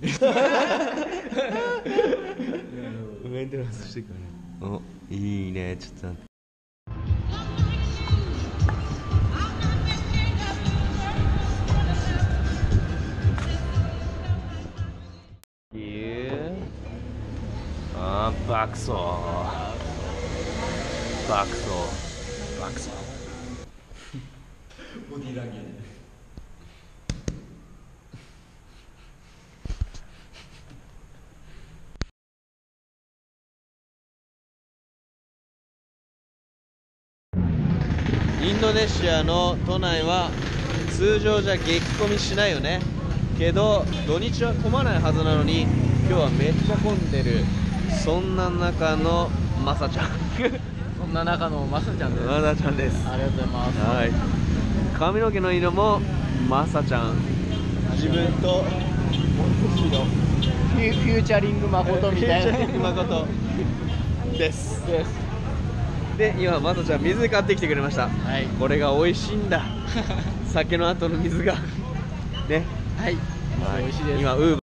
メンテナンスしてくるねおいいね。ちょっと待って。あー爆走。爆走。爆走。ボディランゲーインドネシアの都内は通常じゃ激混みしないよね。けど土日は混まないはずなのに今日はめっちゃ混んでるそんな中のまさちゃん。そんな中のマサちゃんです。まさちゃんです。ありがとうございます。はい。髪の毛の色もまさちゃん。自分とフュフューチャリング誠みたいな。フューチャリング誠です。ですで今まさちゃん水買ってきてくれました。はい。これが美味しいんだ。酒の後の水が。ね。はい。はい。美味しいです。今ウーバー。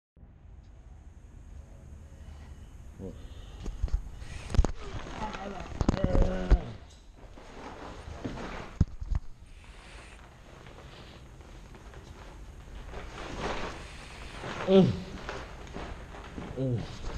うんうん